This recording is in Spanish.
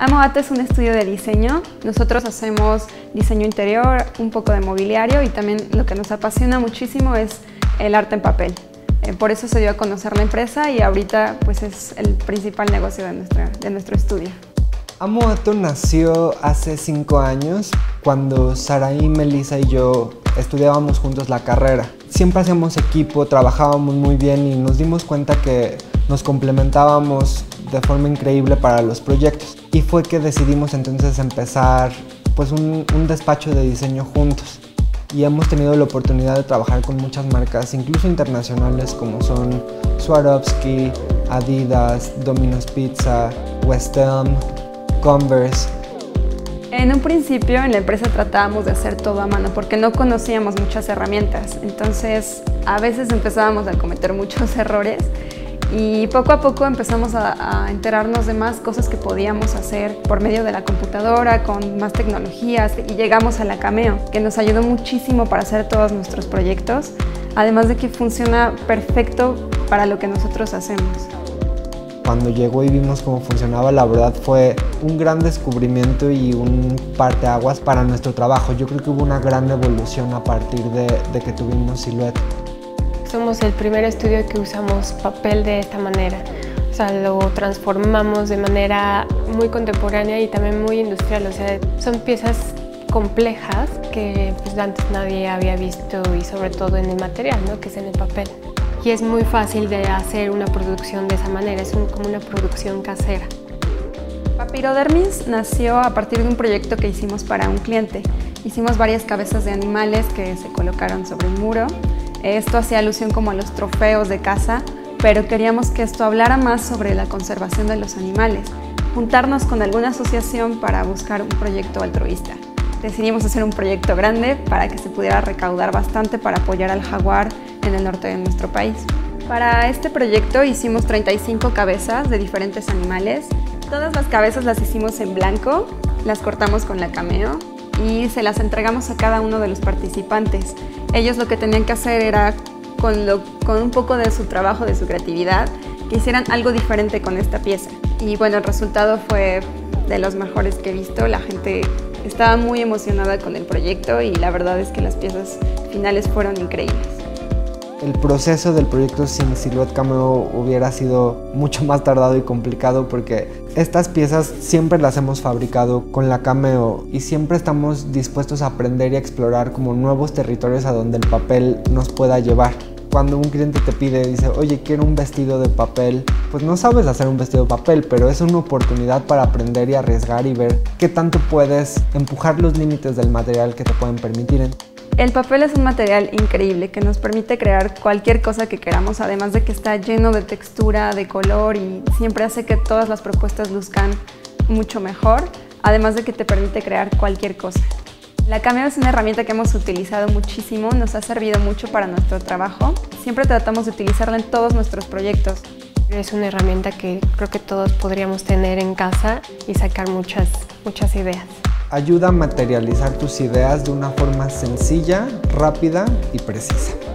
Amoato es un estudio de diseño. Nosotros hacemos diseño interior, un poco de mobiliario y también lo que nos apasiona muchísimo es el arte en papel. Eh, por eso se dio a conocer la empresa y ahorita pues es el principal negocio de, de nuestro estudio. Amoato nació hace cinco años cuando Saraí, Melissa y yo estudiábamos juntos la carrera. Siempre hacíamos equipo, trabajábamos muy bien y nos dimos cuenta que nos complementábamos de forma increíble para los proyectos. Y fue que decidimos entonces empezar pues un, despacho de diseño juntos. Y hemos tenido la oportunidad de trabajar con muchas marcas, incluso internacionales como son Swarovski, Adidas, Domino's Pizza, West Elm, Converse. En un principio en la empresa tratábamos de hacer todo a mano porque no conocíamos muchas herramientas, entonces a veces empezábamos a cometer muchos errores y poco a poco empezamos a, enterarnos de más cosas que podíamos hacer por medio de la computadora, con más tecnologías y llegamos a la Cameo, que nos ayudó muchísimo para hacer todos nuestros proyectos, además de que funciona perfecto para lo que nosotros hacemos. Cuando llegó y vimos cómo funcionaba, la verdad fue un gran descubrimiento y un parteaguas para nuestro trabajo. Yo creo que hubo una gran evolución a partir de, de que tuvimos Silhouette. Somos el primer estudio que usamos papel de esta manera. O sea, lo transformamos de manera muy contemporánea y también muy industrial. O sea, son piezas complejas que pues, antes nadie había visto y sobre todo en el material, ¿no? que es en el papel. Y es muy fácil de hacer una producción de esa manera, es como una producción casera. Papirodermis nació a partir de un proyecto que hicimos para un cliente. Hicimos varias cabezas de animales que se colocaron sobre un muro esto hacía alusión como a los trofeos de caza, pero queríamos que esto hablara más sobre la conservación de los animales, juntarnos con alguna asociación para buscar un proyecto altruista. Decidimos hacer un proyecto grande para que se pudiera recaudar bastante para apoyar al jaguar en el norte de nuestro país. Para este proyecto hicimos 35 cabezas de diferentes animales. Todas las cabezas las hicimos en blanco, las cortamos con la cameo y se las entregamos a cada uno de los participantes. Ellos lo que tenían que hacer era, con, con un poco de su trabajo, de su creatividad, que hicieran algo diferente con esta pieza. Y bueno, el resultado fue de los mejores que he visto. La gente estaba muy emocionada con el proyecto y la verdad es que las piezas finales fueron increíbles el proceso del proyecto sin Silhouette Cameo hubiera sido mucho más tardado y complicado porque estas piezas siempre las hemos fabricado con la Cameo y siempre estamos dispuestos a aprender y a explorar como nuevos territorios a donde el papel nos pueda llevar. Cuando un cliente te pide, dice, oye, quiero un vestido de papel, pues no sabes hacer un vestido de papel, pero es una oportunidad para aprender y arriesgar y ver qué tanto puedes empujar los límites del material que te pueden permitir. El papel es un material increíble que nos permite crear cualquier cosa que queramos, además de que está lleno de textura, de color y siempre hace que todas las propuestas luzcan mucho mejor, además de que te permite crear cualquier cosa. La Cameo es una herramienta que hemos utilizado muchísimo, nos ha servido mucho para nuestro trabajo. Siempre tratamos de utilizarla en todos nuestros proyectos. Es una herramienta que creo que todos podríamos tener en casa y sacar muchas, muchas ideas ayuda a materializar tus ideas de una forma sencilla, rápida y precisa.